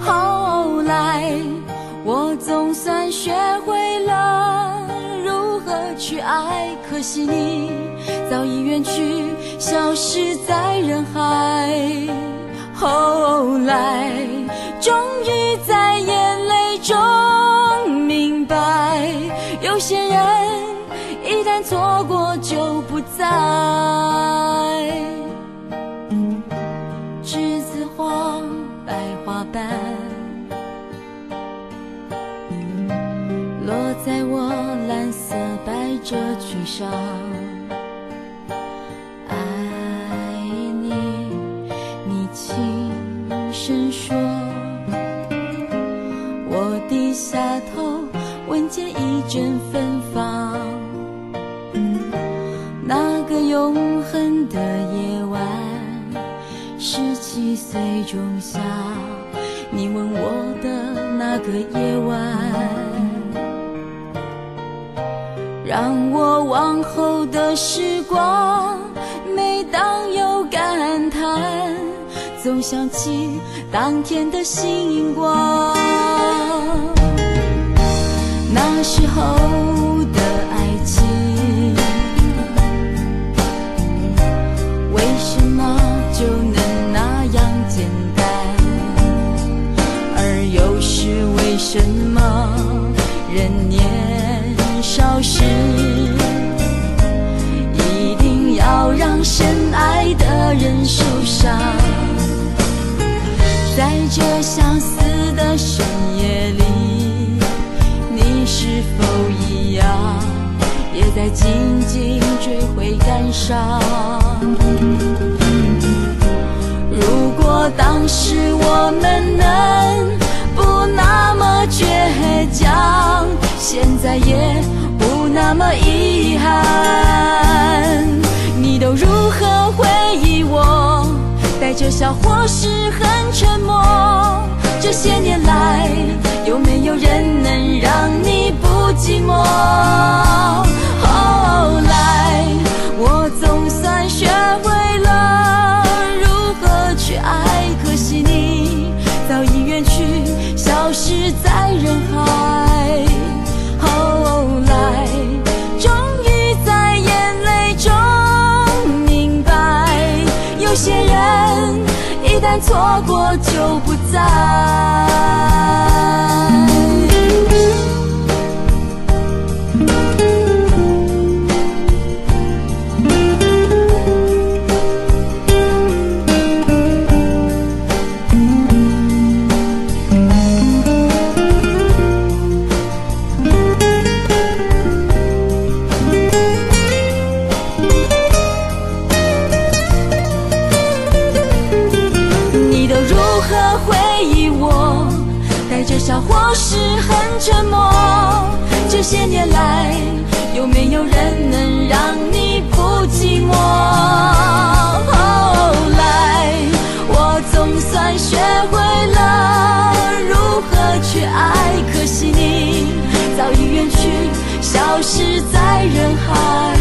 后来，我总算学会了如何去爱，可惜你早已远去，消失在人海。后来，终于有些人一旦错过就不再。栀子花，白花瓣，落在我蓝色百褶裙上。爱你，你轻声说。永恒的夜晚。十七岁仲夏，你吻我的那个夜晚，让我往后的时光，每当有感叹，总想起当天的星光。那时候的在这相思的深夜里，你是否一样？也在静静追悔感伤。如果当时我们能不那么倔强，现在也不那么遗憾。你都如何回忆我？带着笑或是很沉默。这些年错过就不再。回忆我？带着笑或是很沉默。这些年来，有没有人能让你不寂寞？后来，我总算学会了如何去爱，可惜你早已远去，消失在人海。